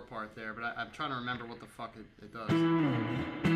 part there, but I, I'm trying to remember what the fuck it, it does. Hmm.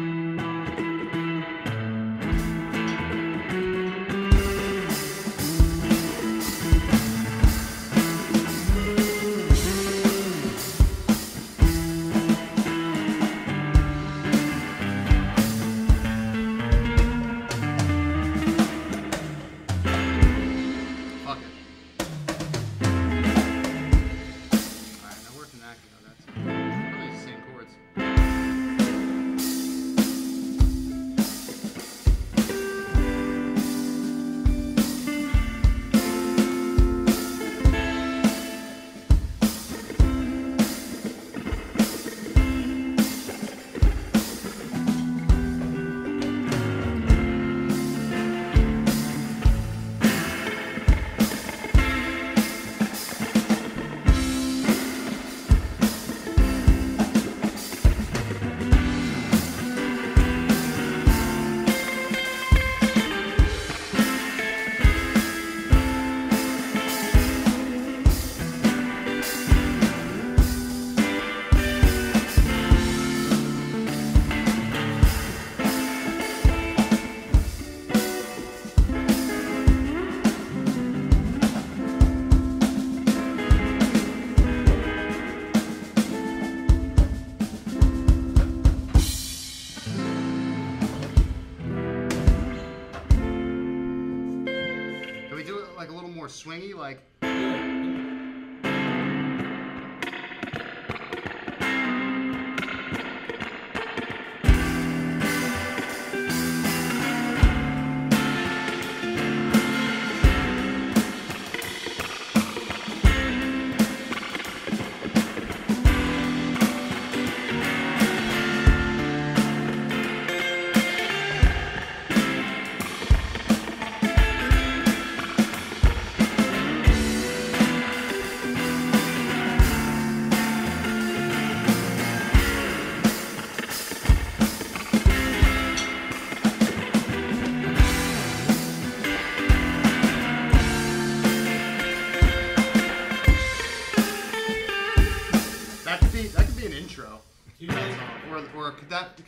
Swingy? Like,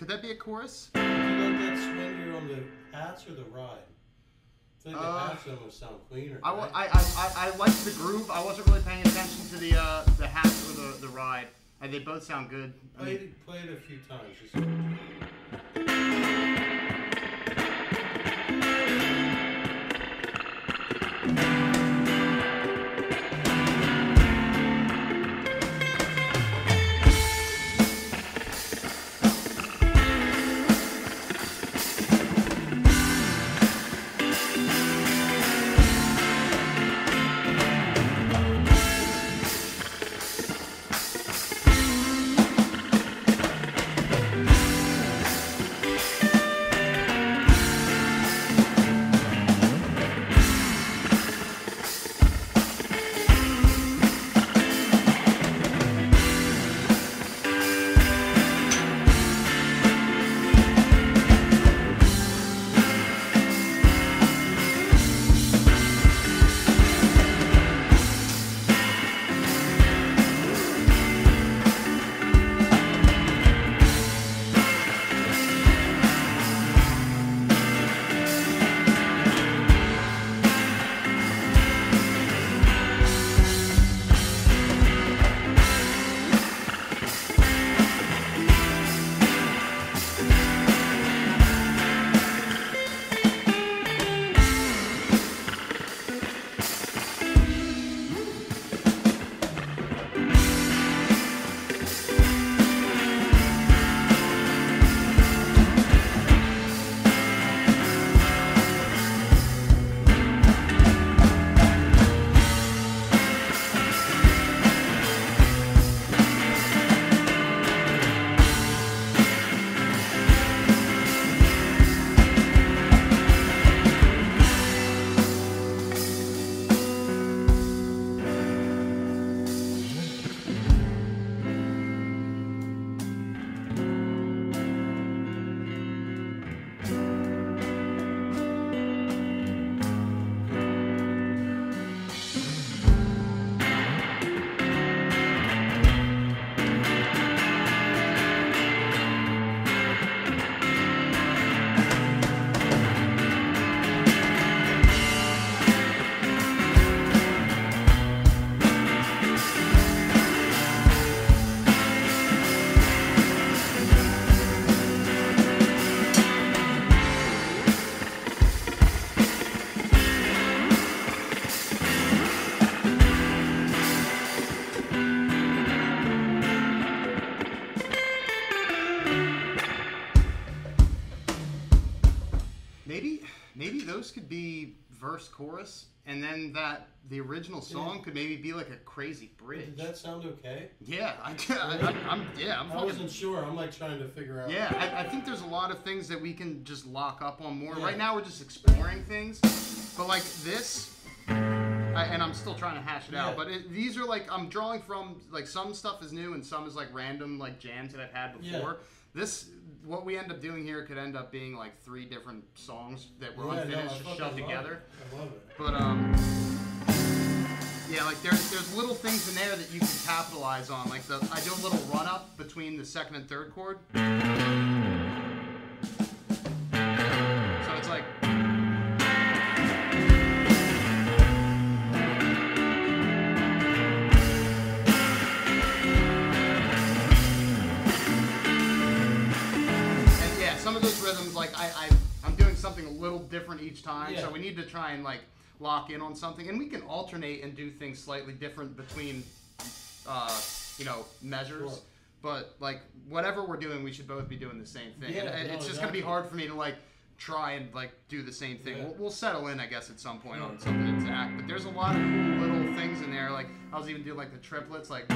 could that be a chorus? do you like that on the hats or the ride? I think the Uh, hats almost sound cleaner. I, right? I, I, I, I liked the groove. I wasn't really paying attention to the uh, the hat or the, the ride. And they both sound good. I mean, play it a few times. Verse chorus, and then that the original song could maybe be like a crazy bridge. Did that sound okay? Yeah, I, I, am yeah, I'm I fucking, wasn't sure. I'm like trying to figure out. yeah. I, I think there's a lot of things that we can just lock up on more. Yeah. Right now, we're just exploring things, but like this. I, and I'm still trying to hash it out, but it, these are like I'm drawing from like some stuff is new and some is like random like jams that I've had Yeah. This what we end up doing here could end up being like three different songs that were Yeah, no, unfinished fucking shoved together. it. I love it. But um, yeah, like there's there's little things in there that you can capitalize on. Like the I do a little run up between the second and third chord. Yeah, some of those rhythms, like I, I I'm doing something a little different each time, so we need to try and like lock in on something, and we can alternate and do things slightly different between, uh, you know, measures. Sure. But like whatever we're doing, we should both be doing the same thing. Yeah, and no, it's just gonna be hard for me to like try and like do the same thing. Yeah. We'll, we'll settle in, I guess, at some point on Yeah. something exact. But there's a lot of cool little things in there. Like I was even doing like the triplets. Like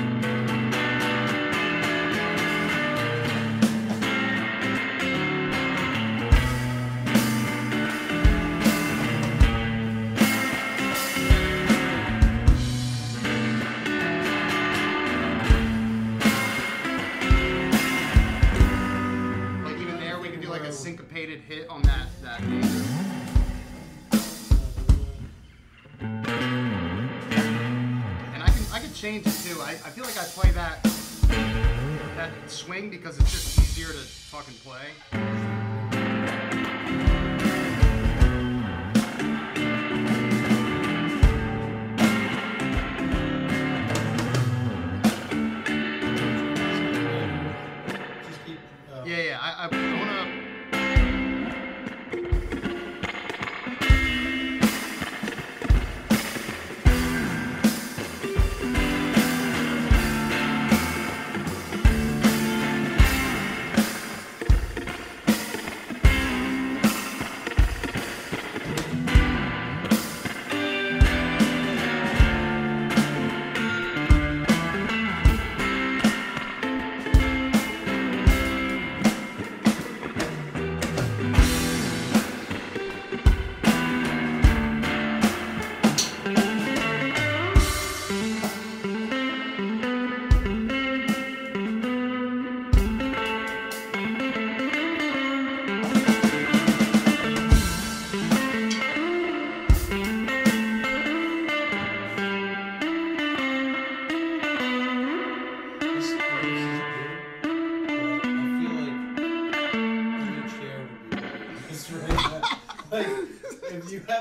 swing because it's just easier to fucking play.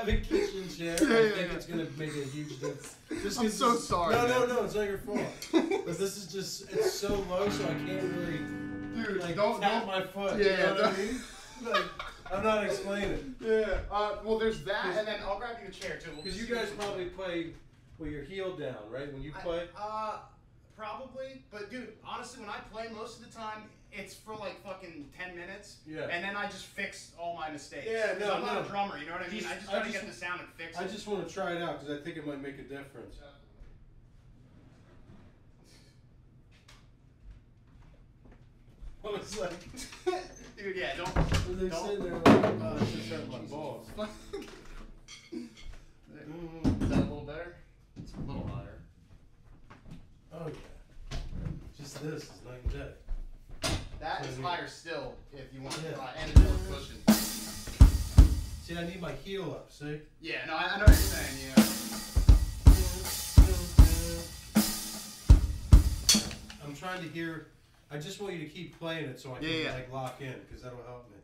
If you have a kitchen chair, I think it's gonna make a huge difference. Just I'm so this- sorry, No, no, no, it's not your fault. but this is just, it's so low, so I can't really Dude, like don't tap don't. my foot. Yeah, you know what I mean? Like, I'm not explaining. Yeah. Uh, well, there's that, and then I'll grab you a chair too. We'll Because you guys probably play with your heel down, right? When you play. Uh, probably. But dude, honestly, when I play, most of the time it's for like fucking ten minutes. Yeah. And then I just fix all my mistakes. Yeah, 'Cause no, I'm not a drummer. You know what I mean? Just- I just I try to get the sound and fix I it. just want to try it out because I think it might make a difference. Well, it's like, dude, yeah, don't. they Don't- sitting there like, oh, it's just hurt my balls. Is that a little better? It's a little higher. Oh yeah. Just this is night and day. That is higher still if you want to Yeah. try, and it's more cushion. See, I need my heel up. See. Yeah, no, I, I know what you're saying. Yeah. I'm trying to hear. I just want you to keep playing it so I can Yeah, yeah. like lock in because that'll help me.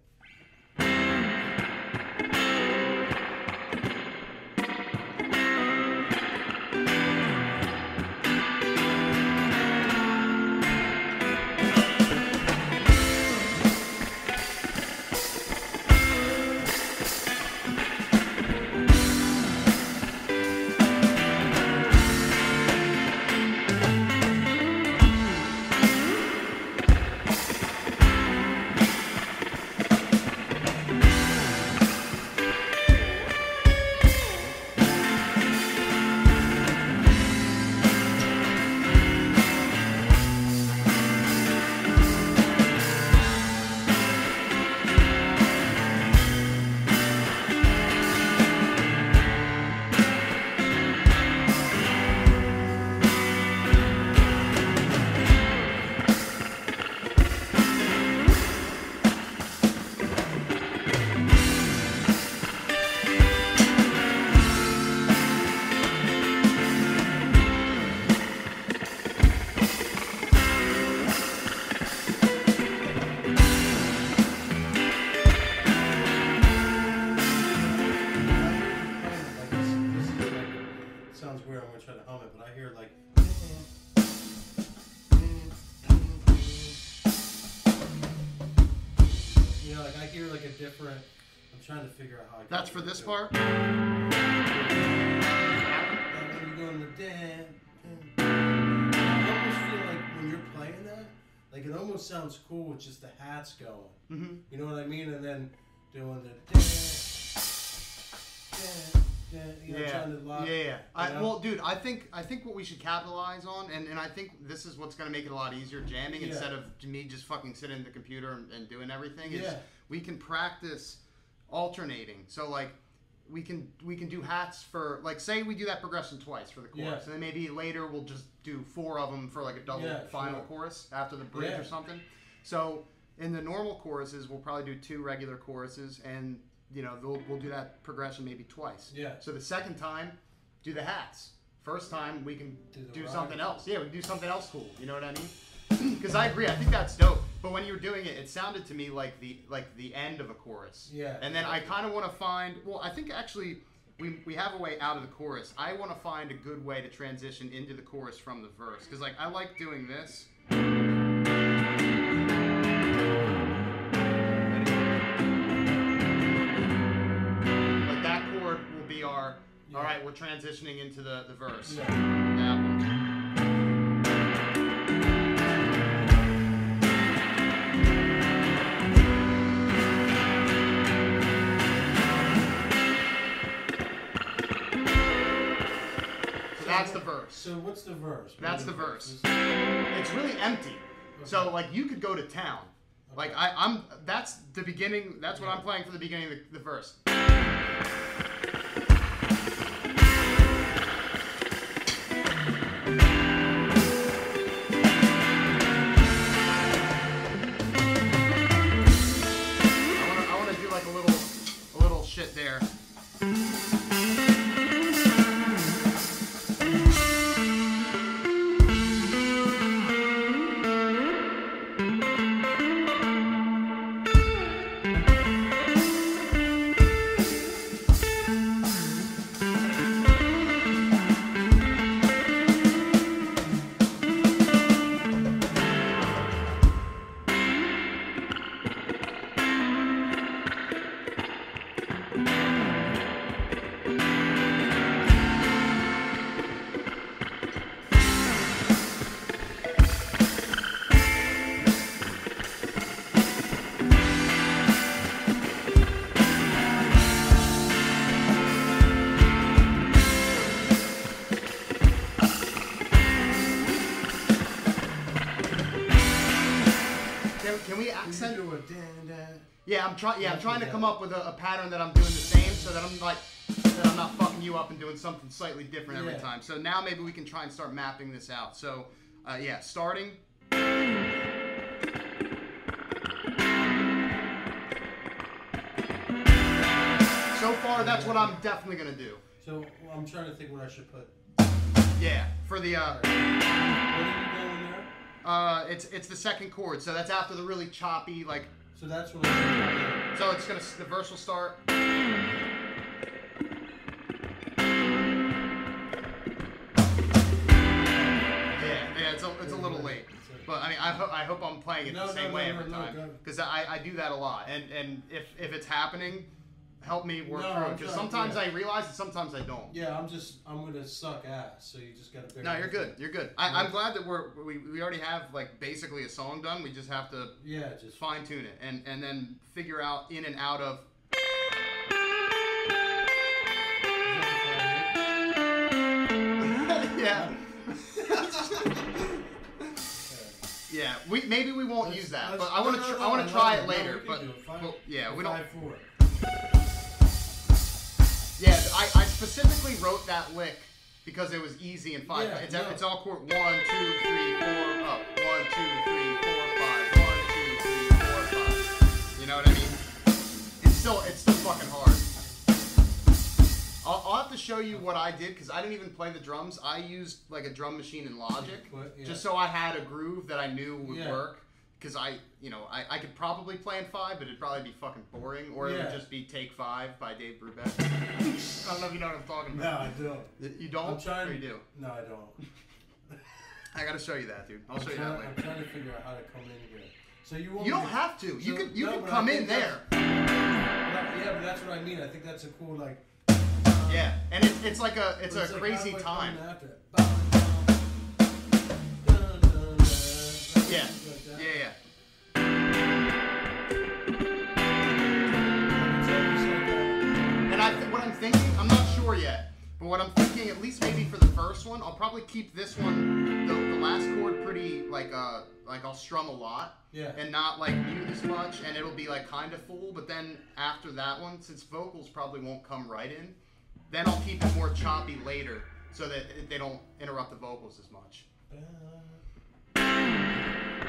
sounds weird. I'm gonna try to hum it, but I hear like. You know, like I hear like a different. I'm trying to figure out how. I That's for this part. You're going to damn. I almost feel like when you're playing that, like it almost sounds cool with just the hats going. Mm-hmm. You know what I mean? And then doing the dance. damn you know, Yeah, trying to lock. yeah, yeah. I, know? well, dude, I think I think what we should capitalize on, and, and I think this is what's gonna make it a lot easier jamming Yeah. instead of me just fucking sitting at the computer and, and doing everything. Is Yeah. we can practice alternating. So like we can we can do hats for like say we do that progression twice for the chorus, Yeah. and then maybe later we'll just do four of them for like a double Yeah, final sure. chorus after the bridge Yeah. or something. So in the normal choruses, we'll probably do two regular choruses, and you know they'll, we'll do that progression maybe twice. Yeah. So the second time, do the hats. First time we can Do do something else. Yeah, we can do something else cool. You know what I mean? Because I agree. I think that's dope. But when you were doing it, it sounded to me like the like the end of a chorus. Yeah, And then I kind of want to find. Well, I think actually. We, we have a way out of the chorus. I want to find a good way to transition into the chorus from the verse because like I like doing this. Yeah. All right, we're transitioning into the the verse. Yeah. That one. So that's the verse. So what's the verse? That's What the is- verse. It's really empty. So like you could go to town. Like I, I'm that's the beginning. That's what I'm playing for the beginning of the, the verse. Trying. Yeah, I'm trying to come up with a, a pattern that I'm doing the same, so that I'm like, that I'm not fucking you up and doing something slightly different every Yeah. time. So now maybe we can try and start mapping this out. So, uh, yeah, starting. So far, that's what I'm definitely gonna do. So I'm trying to think what I should put. Yeah, for the uh, What are you going there? uh, it's it's the second chord, so that's after the really choppy like. So that's what I So it's gonna the verse will start. Yeah, yeah, it's a, it's a little late, but I mean, I hope I hope I'm playing it No, the same no, way no, every time. because I, I do that a lot, and and if if it's happening, help me work No, through it because sometimes yeah. I realize it, sometimes I don't. Yeah, I'm just I'm gonna suck ass. So you just gotta. bear No, you're good. You're good. I, I'm glad that we're we, we already have like basically a song done. We just have to Yeah, just fine tune it and and then figure out in and out of yeah. yeah, we maybe we won't use that, but I want to tr- I want to try it later. But, but yeah, we don't. Five four. Yeah, I, I specifically wrote that lick because it was easy and five. Yeah, it's no. it's all chord one two three four up one two three four five one two three four five. You know what I mean? It's still it's still fucking hard. I'll, I'll have to show you what I did because I didn't even play the drums. I used like a drum machine in Logic yeah. just so I had a groove that I knew would work. Because I, you know, I, I could probably play in five, but it'd probably be fucking boring, or it Yeah. would just be Take Five by Dave Brubeck. I don't know if you know what I'm talking No, about. I don't. You don't? I'm trying. Or you do? No, I don't. I gotta show you that, dude. I'll I'm show you trying, that I'm later. trying to figure out how to come in here. So you won't. You don't have to. You so- could you no, but I come in that's- there. I- Yeah, but that's what I mean. I think that's a cool like. Yeah, and it's it's like a it's, a like, crazy how do I time. come after it? Dun, dun, dun, yeah, thinking, I'm not sure yet, but what I'm thinking, at least maybe for the first one, I'll probably keep this one, the, the last chord, pretty like uh like I'll strum a lot. Yeah. And not like mute as much, and it'll be like kind of full. But then after that one, since vocals probably won't come right in, then I'll keep it more choppy later, so that they don't interrupt the vocals as much. That-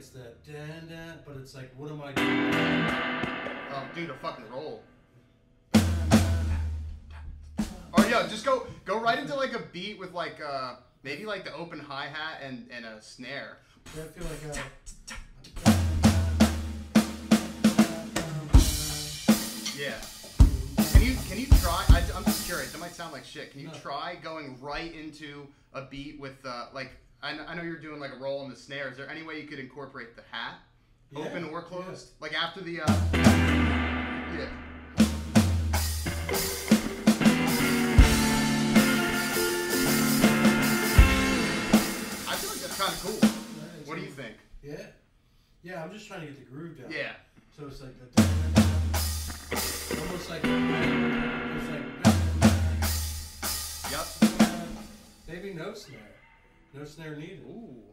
It's that dan dan, but it's like, what am I doing? Oh, dude, a fucking roll. Or yo, just go go right into like a beat with like uh maybe like the open hi hat and and a snare. I feel like. Uh, Yeah. Can you can you try? I, I'm just curious. That might sound like shit. Can you No. try going right into a beat with uh like I, I know you're doing like a roll on the snare. Is there any way you could incorporate the hat, Yeah, open or yeah. closed, like after the uh yeah. I feel like that's kind of cool. Nice. What do you think? Yeah. Yeah, I'm just trying to get the groove down. Yeah. So it's like a almost like it's like Yep. maybe no snare, no snare needed. Ooh.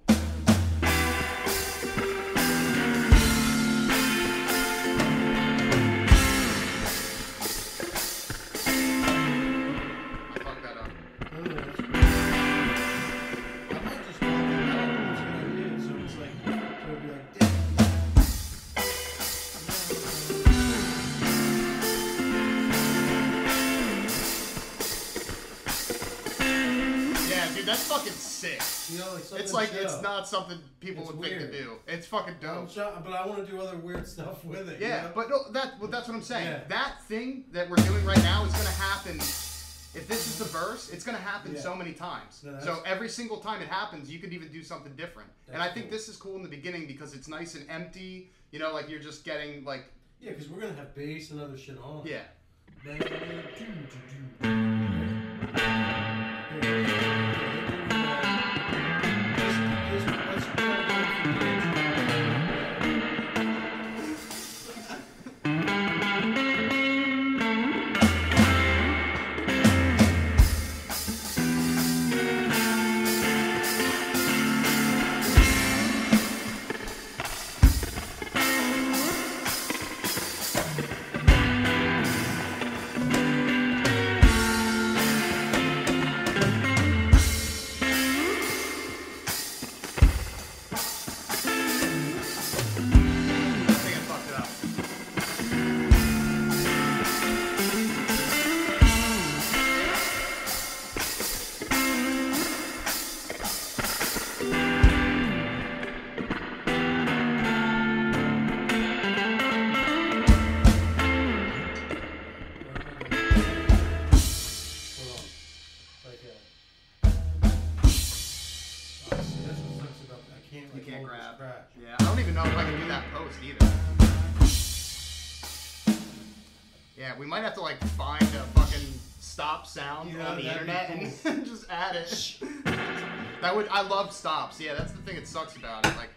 Fucking sick. You know, like It's like chill. it's not something people It's would think to do. It's fucking dope. but I want to do other weird stuff with it. you Yeah, know? but no, that well, that's what I'm saying. Yeah. That thing that we're doing right now is gonna happen. If this is the verse, it's gonna happen Yeah. so many times. No, so every single time it happens, you could even do something different. and I think cool. this is cool in the beginning because it's nice and empty. You know, like you're just getting like yeah, because we're gonna have bass and other shit on. yeah. Yeah, that's the thing that sucks about it. Like,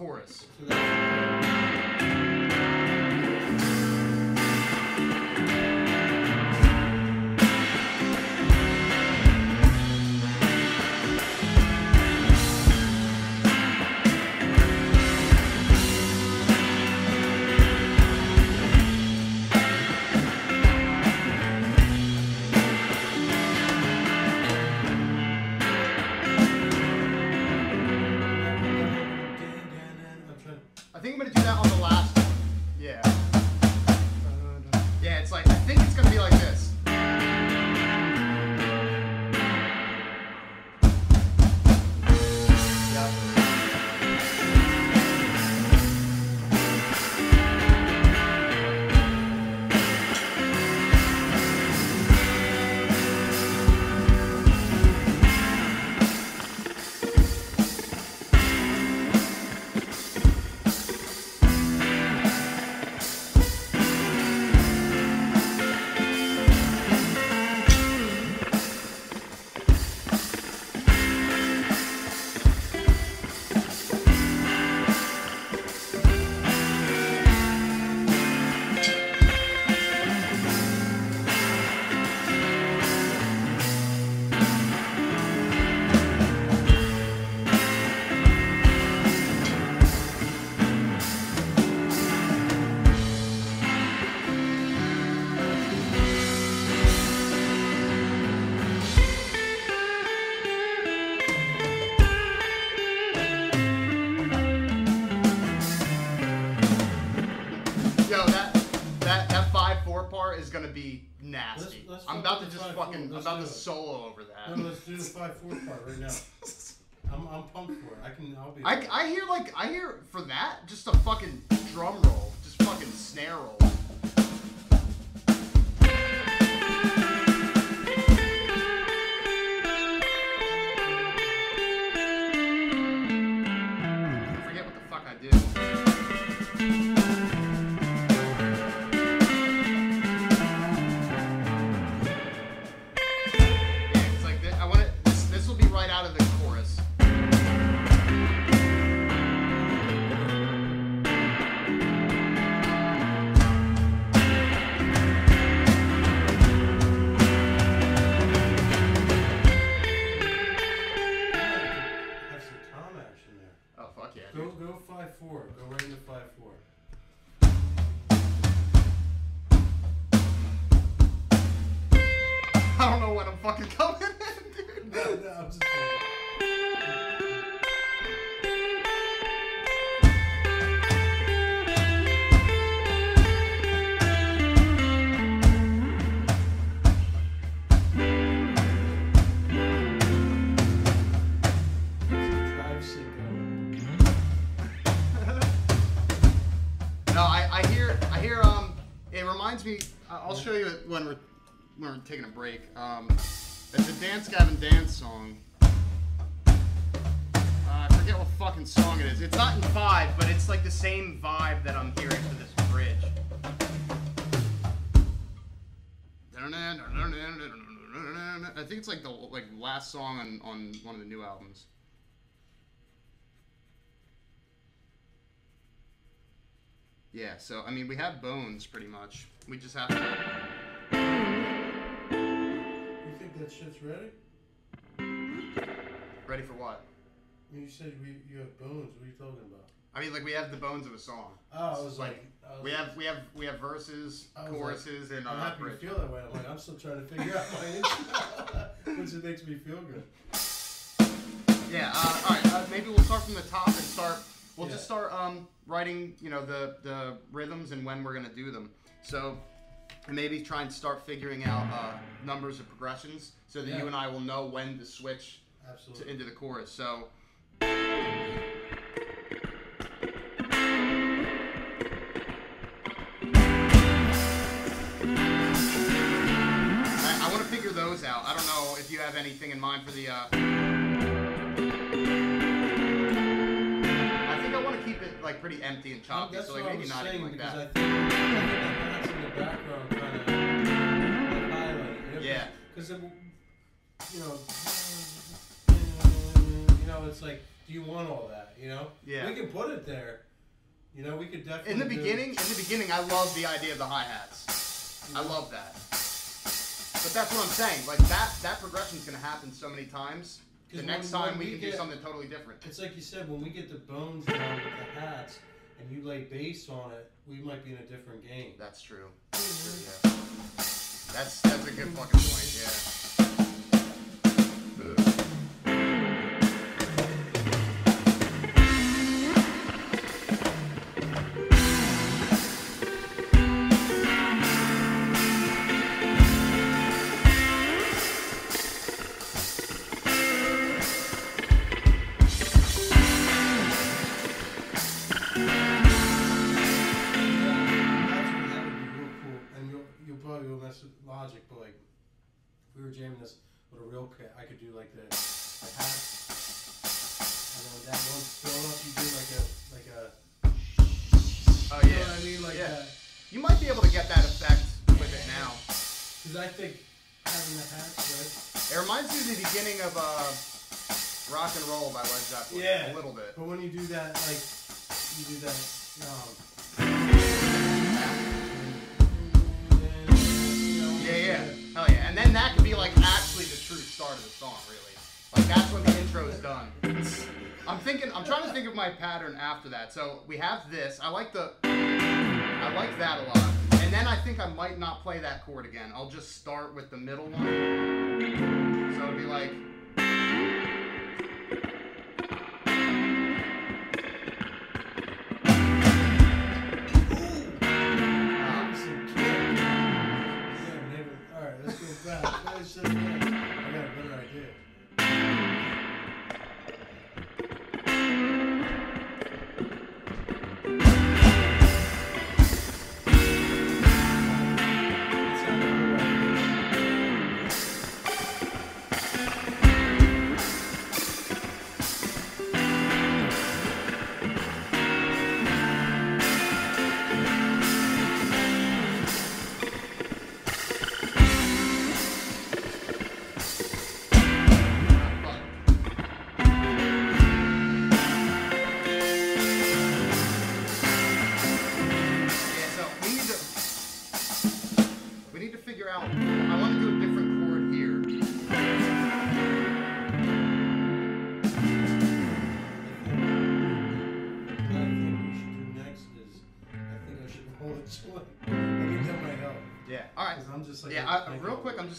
chorus. Four part is gonna be nasty. Let's- let's I'm about to just fucking. I'm about to solo over that. No, let's do the five four part right now. I'm, I'm pumped for it. I can. I'll be. I, I hear like I hear for that just a fucking drum roll, just fucking snare roll. We're taking a break. Um it's a Dance Gavin Dance song. Uh, I forget what fucking song it is. It's not in five, but it's like the same vibe that I'm hearing for this bridge. I think it's like the like last song on, on one of the new albums. Yeah, so I mean we have bones pretty much. We just have to that shit's ready? ready for what? You said we, you have bones. What are you talking about? I mean like we have the bones of a song. Oh, I was Like, like, I was We like- have we have we have verses, was like, choruses, and I'm uh, happy bridge. feel that way. I'm like, I'm still trying to figure out my intro, which it makes me feel good. Yeah. Uh, all right. Uh, maybe we'll start from the top and start. We'll Yeah. just start um, writing, you know, the the rhythms and when we're gonna do them. So, and maybe try and start figuring out uh, numbers of progressions so that Yeah. you and I will know when to switch to, into the chorus. So. I, I want to figure those out. I don't know if you have anything in mind for the. Uh... like pretty empty and choppy, so like maybe not even like that. I think, I think that's in the background kind of. Yeah. Because um, you know, you know, it's like do you want all that? You know. Yeah. We can put it there. You know, we could definitely. In the beginning, in the beginning, I love the idea of the hi hats. I love that. But that's what I'm saying. Like that, that progression's gonna happen so many times. The next when- time when we we can get- do something totally different. It's like you said, when we get the bones down with the hats, and you lay bass on it, we might be in a different game. That's true. That's true. Yeah. That's that's a good fucking point. Yeah. Mean? Like Yeah. You might be able to get that effect with it now. Because I think having the hat, right? It reminds me of the beginning of uh, Rock and Roll by Led Zeppelin. Yeah. A little bit. But when you do that, like you do that, um, Yeah, yeah. Hell yeah. And then that could be like actually the true start of the song, really. Like that's when the intro is done. I'm thinking I'm trying to think of my pattern after that. So we have this. I like the I like that a lot. And then I think I might not play that chord again. I'll just start with the middle one. So it'd be like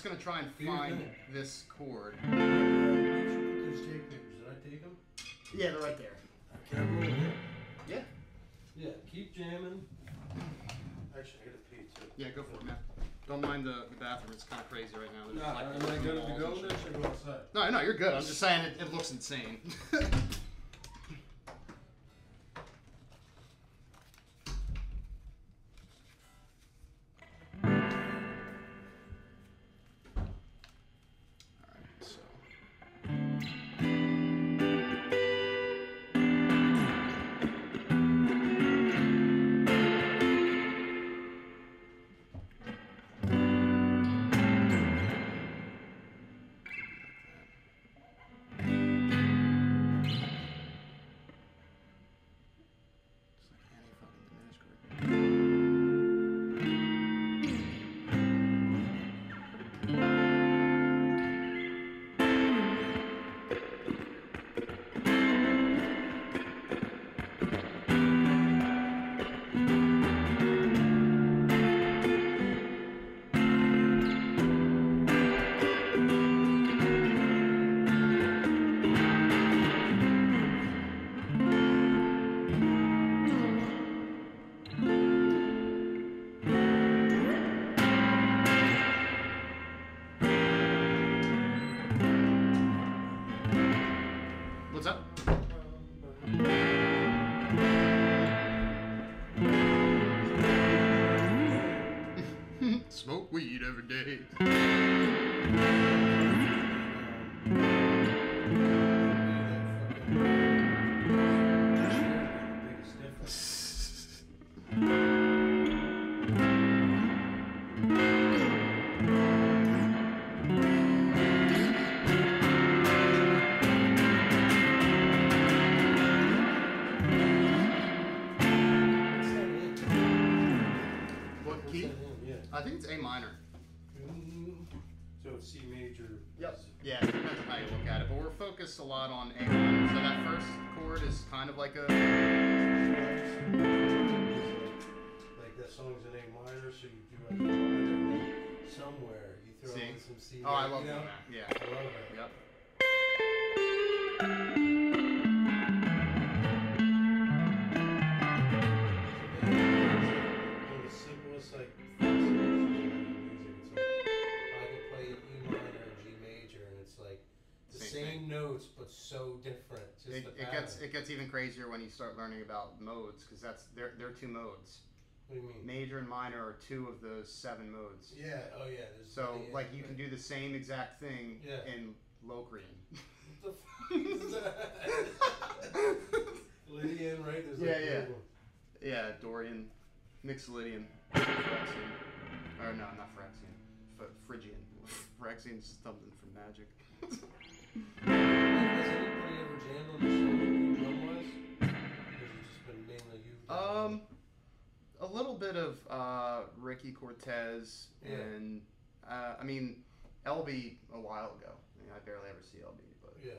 just gonna try and Do your find this chord. Where did you put those tape papers? Did I take them? Yeah, they're right there. Can I roll it? Yeah. Yeah, keep jamming. Actually, I gotta pee too. Yeah, go for it, man. Don't mind the, the bathroom. It's kind of crazy right now. There's Nah, like am I the good walls to and go shit. there? Should I go outside? No, no, you're good. I'm just saying it, it looks insane. a lot on A minor. So that first chord is kind of like a Like that song's in A minor, so you do like a minor, somewhere you throw C. in some C. Oh, I you love know? that. Yeah. I love it. Yep. Same notes but so different. Just It, it gets it gets even crazier when you start learning about modes because that's there there are two modes. What do you mean? Major and minor are two of those seven modes. Yeah. Oh yeah. There's So yeah, like you right. can do the same exact thing Yeah. in Locrian. What the fuck is that? Lydian, right? There's Yeah, like yeah. little- yeah, Dorian, Mixolydian, Phyrexian. Or no, not Phyrexian. Phrygian. Phyrexian's something from magic. Like, has anybody ever jammed on the show drum wise? Or has it just been mainly you? Um, a little bit of uh, Ricky Cortez Yeah. and uh, I mean LB a while ago. I, mean, I barely ever see LB, but Yeah.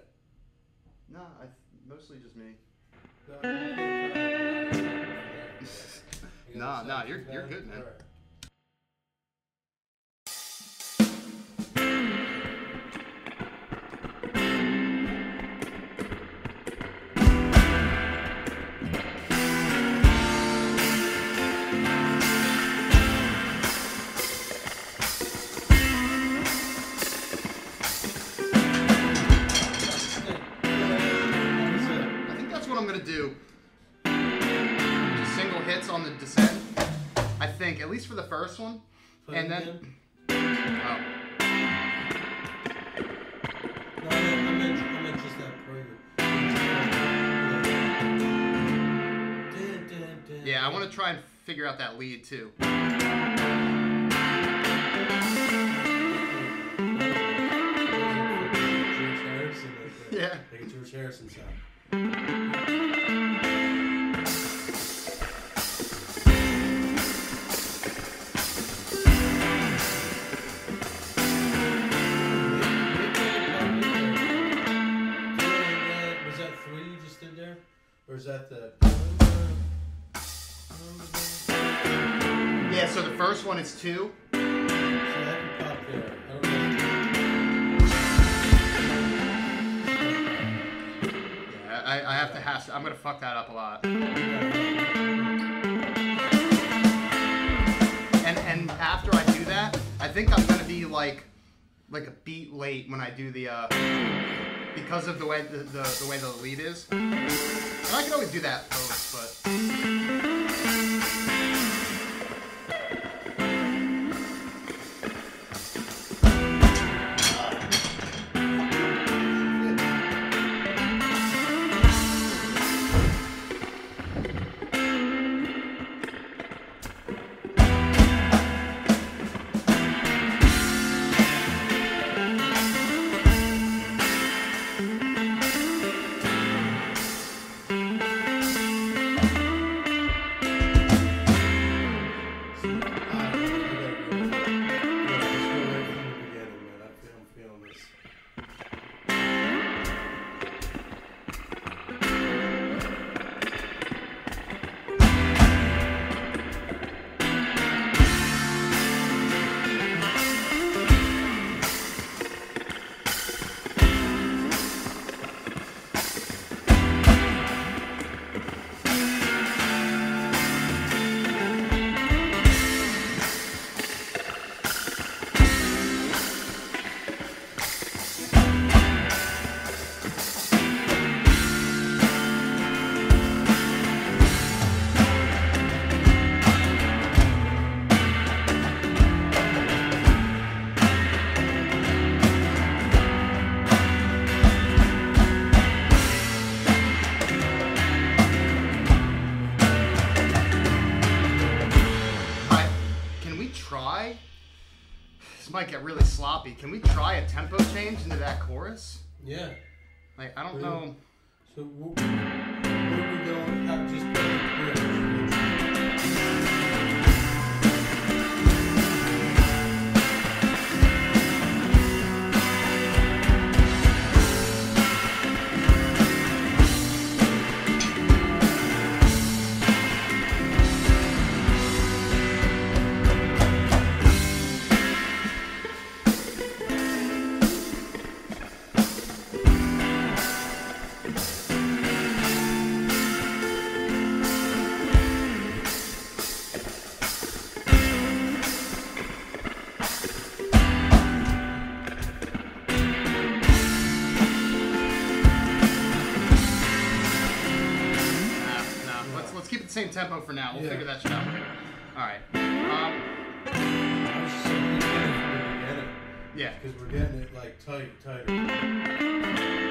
no, I mostly just me. No, I don't think that- You Nah, nah, you're- you're good, man. Least for the first one, Play and then. Oh. No, I meant, I meant, I meant just that prelude. Dun, dun, dun. Yeah, I want to try and figure out that lead too. George Harrison. right there. Yeah. Like a George Harrison sound. The. Yeah, so the first one is two. So that can pop there. I don't know. Yeah, I, I have to hash. I'm gonna fuck that up a lot. And and after I do that, I think I'm gonna be like like a beat late when I do the uh because of the way the, the, the way the lead is. And I can always do that post, but sloppy. Can we try a tempo change into that chorus? Yeah. Like I don't know. So tempo for now. We'll Yeah. figure that shit out. All right. Um, I was just saying, we get it from the beginning. yeah. Because we're getting it like tight, tighter.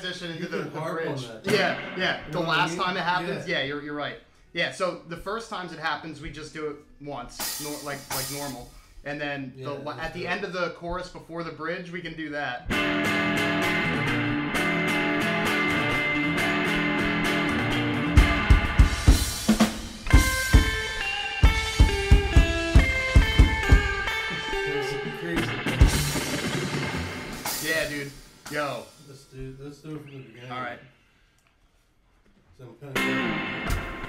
Transition into the, the bridge. Yeah, yeah. You The what I last mean? time it happens, Yeah. yeah, you're, you're right. Yeah, so the first times it happens, we just do it once, nor, like like normal, and then Yeah, the, at the end of the chorus before the bridge, we can do that. Yo. Let's do let's do it from the beginning. All right. So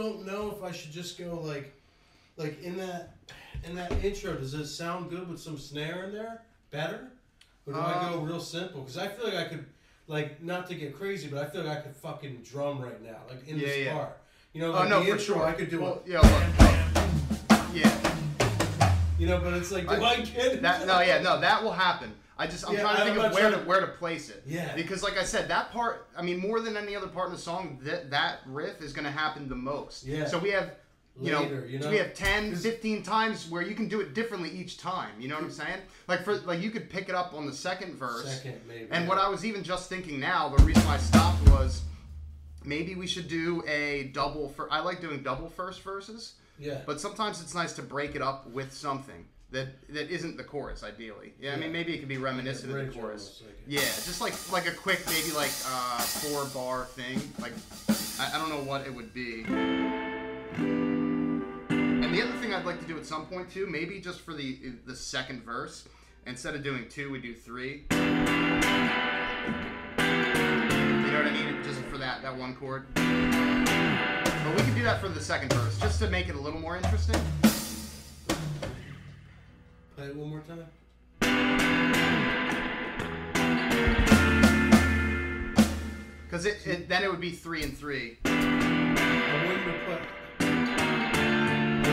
don't know if I should just go like like in that in that intro. Does it sound good with some snare in there? Better, or do I go Um, real simple? Because I feel like I could like not to get crazy, but I feel like I could fucking drum right now, like in Yeah, this yeah. part. You know, Oh like no, the for intro, sure. I could do well, it. Yeah. Look, yeah. You know, but it's like, do I- I, get it? That no, yeah, no, that will happen. I just I'm Yeah, trying to think of where to to- where to place it. Yeah. Because like I said, that part, I mean, more than any other part in the song, that that riff is gonna happen the most. Yeah. So we have, you Later, know, you know? we have 10, 'Cause- 15 times where you can do it differently each time. You know what I'm saying? Like for like you could pick it up on the second verse. Second, maybe. And what I was even just thinking now, the reason I stopped was maybe we should do a double. For I like doing double first verses. yeah, But sometimes it's nice to break it up with something. That that isn't the chorus ideally. Yeah, I mean maybe it could be reminiscent of the chorus. almost, like a- Yeah, just like like a quick maybe like uh, four bar thing. Like I, I don't know what it would be. And the other thing I'd like to do at some point too, maybe just for the the second verse, instead of doing two, we do three. You know what I mean? Just for that that one chord. But we can do that for the second verse, just to make it a little more interesting. Play it one more time. Because it, it then it would be three and three. I want you to put. I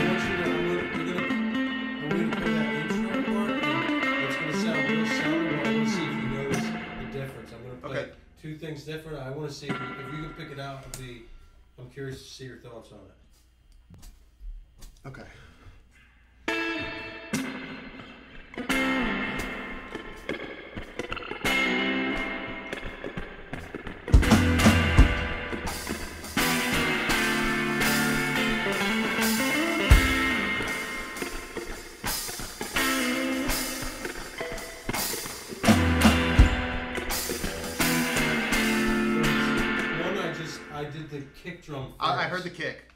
want you to. I want, you're gonna. I want you to put that intro part. And it's gonna sound real. But I want to see if you notice the difference. I'm gonna play Okay. two things different. I want to see if you, if you can pick it out. I'm curious to see your thoughts on it. Okay. Drum. First. I, I heard the kick.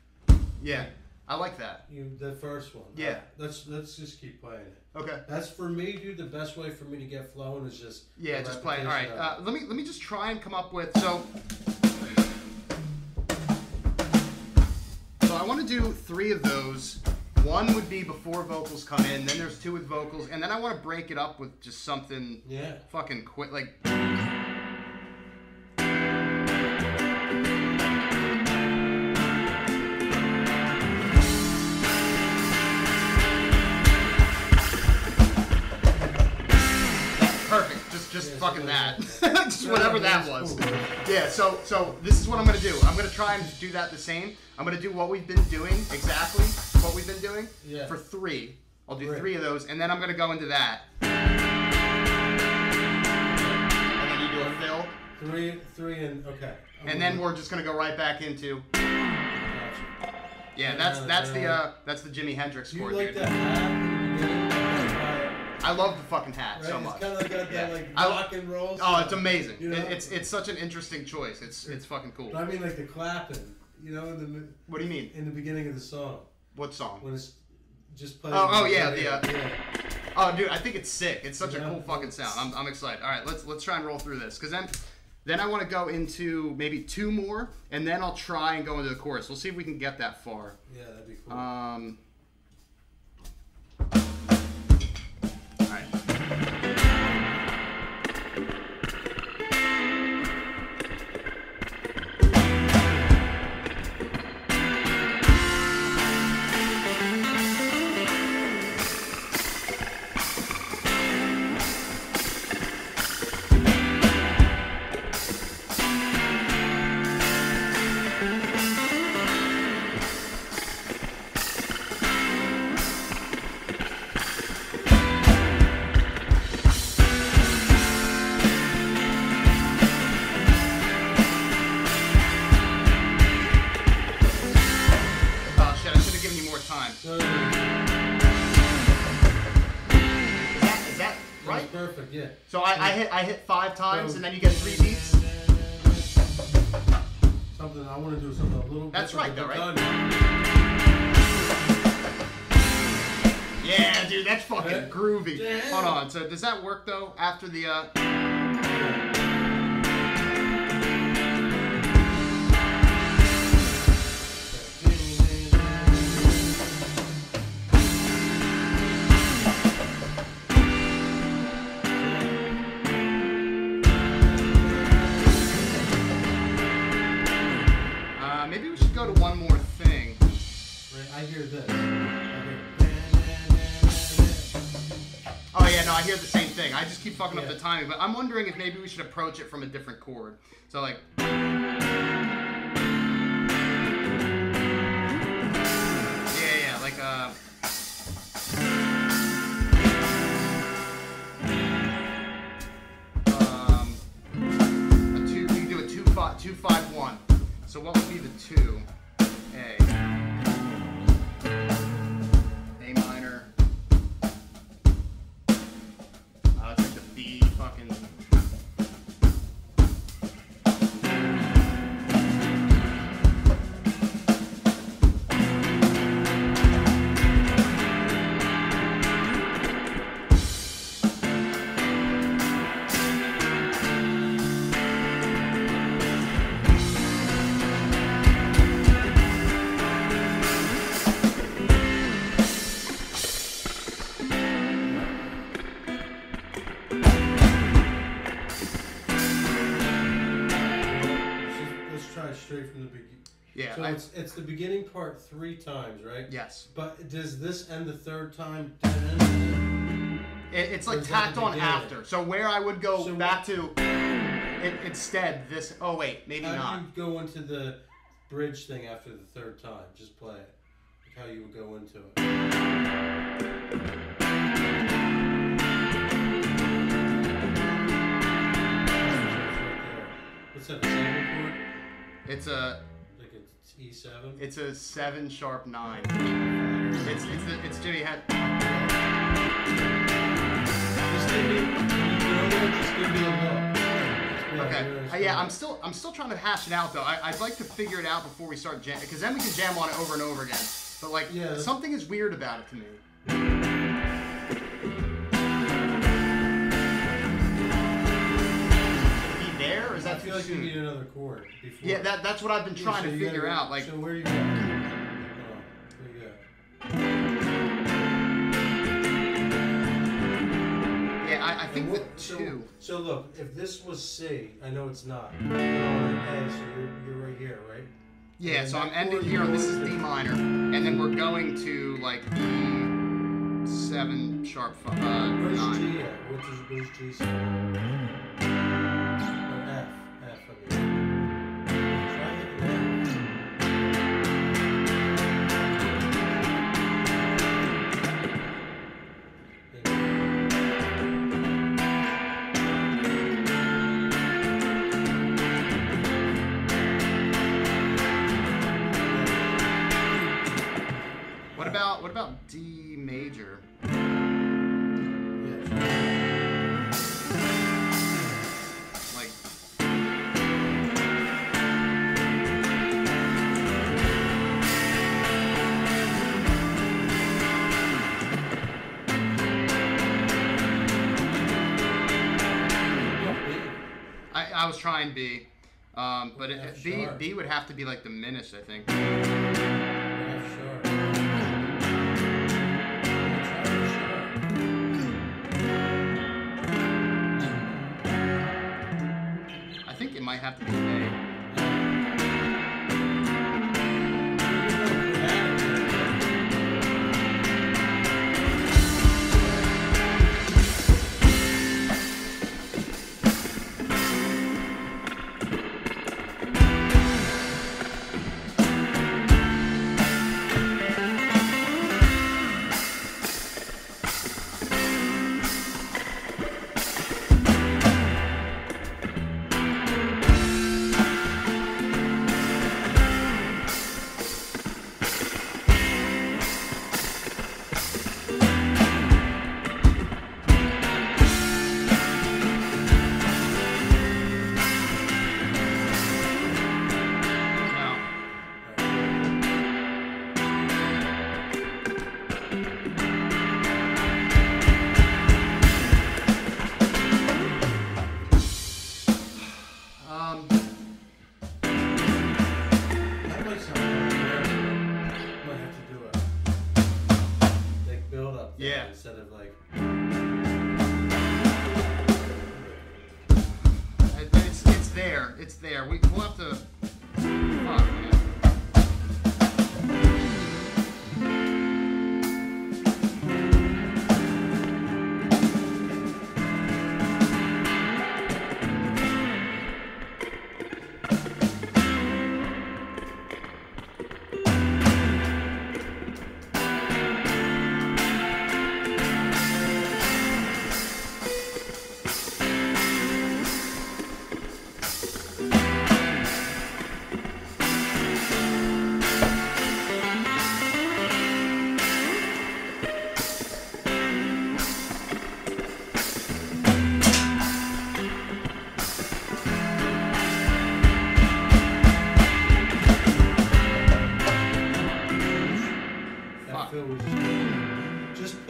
Yeah, I like that. You the first one. Yeah. Let's let's just keep playing it. Okay. That's for me, dude. The best way for me to get flowing is just Yeah, just play. All right. Uh, let me let me just try and come up with so. So I want to do three of those. One would be before vocals come in. Then there's two with vocals, and then I want to break it up with just something yeah. fucking quick, like. Fucking that. just whatever that was. Yeah, so so this is what I'm gonna do. I'm gonna try and do that the same. I'm gonna do what we've been doing exactly what we've been doing Yeah. for three. I'll do three of those, and then I'm gonna go into that. And then you do a fill, Three, three, and okay. I'm and then we're just gonna go right back into. Yeah, that's that's the uh that's the Jimi Hendrix Do you like dude. that hat in the beginning? Right? I love the fucking hat so It's much. kind of like got that like I- rock and roll. Oh, it's amazing. You know? It- It's it's such an interesting choice. It's it's fucking cool. But I mean, like the clapping. You know, in the What do you mean? in the beginning of the song What song? when it's just playing. Oh, oh, yeah, the, uh, yeah. Oh, dude, I think it's sick. It's such a cool fucking sound. I'm, I'm excited. All right, let's let's try and roll through this, cause then then I want to go into maybe two more, and then I'll try and go into the chorus. We'll see if we can get that far. Yeah, that'd be cool. Um. Hit I hit five times, and then you get three beats. Something I want to do something a little. That's right, though, right? Yeah, dude, that's fucking groovy. Yeah. Hold on. So does that work though? After the. Uh, hear this. Oh yeah, no, I hear the same thing. I just keep fucking up the timing, but I'm wondering if maybe we should approach it from a different chord. So like. Yeah, yeah, like uh. Um, a two. We can do a two five two five one. So what would be the two? So I, it's it's the beginning part three times, right? yes. But does this end the third time? It, it's like tacked on after. So where I would go So back to, it, instead this. Oh wait, maybe How not. you go into the bridge thing after the third time? Just play it. Like how you would go into it. What's that? A seven chord? It's a Like it's seven. it's a seven sharp nine. It's it's the, it's Jimmy had. Just give me. When you go there, just give me a look. Okay. really Uh, yeah. I'm still I'm still trying to hash it out though. I, I'd like to figure it out before we start jam because then we can jam on it over and over again. But like Yeah, something is weird about it to me. There or is I that feel too like you need another chord before. Yeah, that that's what I've been Yeah, trying so to figure gotta- out. Like So where? Oh, where you yeah, I, I think what- so, two. So look, if this was C, I know it's not. You're on A, so you're, you're right here, right? Yeah, so I'm ending here on this is D minor, and then we're going to like E seven sharp uh, Where's nine. G at? What is where's G stand? Trying B, um, but it, F B. B would have to be like diminished. I think. Yeah, sharp. I think it might have to be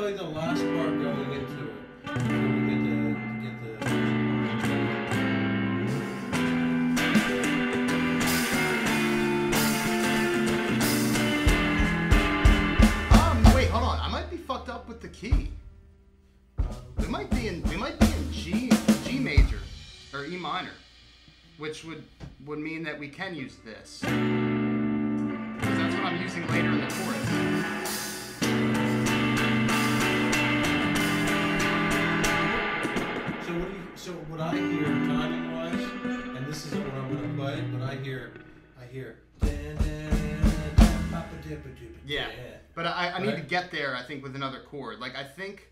play the last part going into it. The Um, wait, hold on. I might be fucked up with the key. We might be in we might be in G G major or E minor, which would would mean that we can use this. Because that's what I'm using later in the chorus. Hear, I hear. "Dan, dan, dan, papa dippa dippa Yeah. But I, I need to get there, I think, with another chord. Like, I think.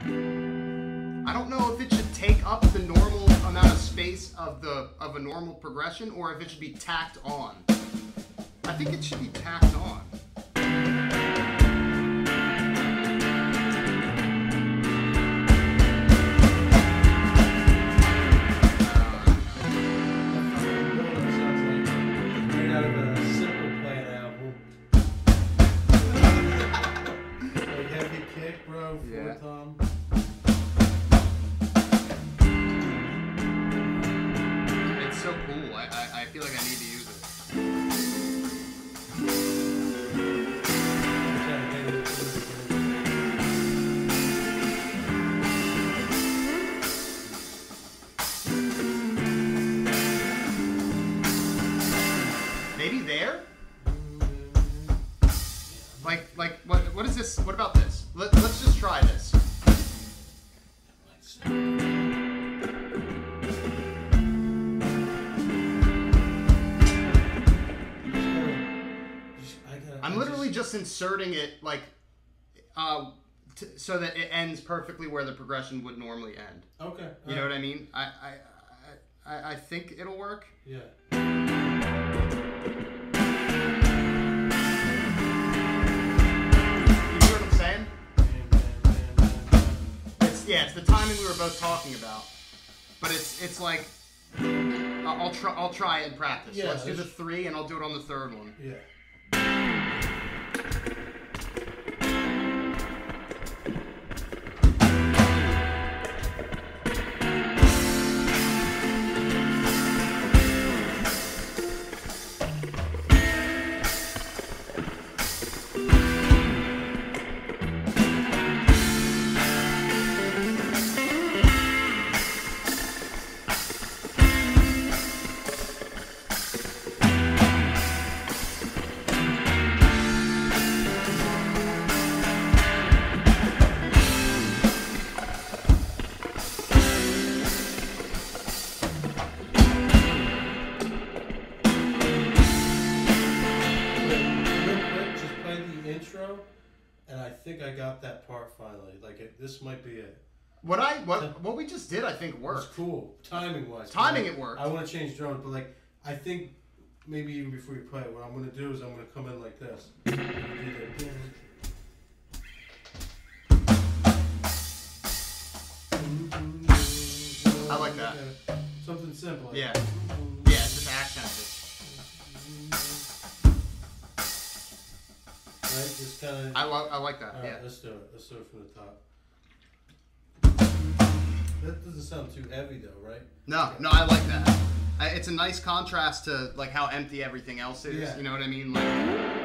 I don't know if it should take up the normal amount of space of the of a normal progression or if it should be tacked on. I think it should be tacked on. Bro. Yeah. thumb. It's so cool. I, I, I feel like I need to use it. Trying to get it. Maybe there? Like like what what is this? What about this? Let, let's just try this. I'm literally just inserting it like uh, t- so that it ends perfectly where the progression would normally end. Okay. You know what I mean? I I, I, I I think it'll work. Yeah. It's, yeah, it's the timing we were both talking about. But it's it's like I'll, I'll try I'll try it in practice. Yeah, Let's do the three, and I'll do it on the third one. Yeah. This might be it. What I what what we just did, I think worked. It's cool, timing wise. Timing it worked. I want to change drums, but like I think maybe even before you play it, what I'm gonna do is I'm gonna come in like this. I like that. Something simple. like- Yeah. Yeah, just accented. Right, just kind of. I love I like that. All right, Yeah. let's do it. Let's do it from the top. That doesn't sound too heavy though, right? No, no, I like that. I, it's a nice contrast to like how empty everything else is. Yeah. You know what I mean? Like.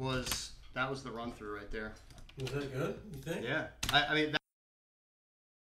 was that was the run through right there. Was that good? You think? Yeah. I, I mean,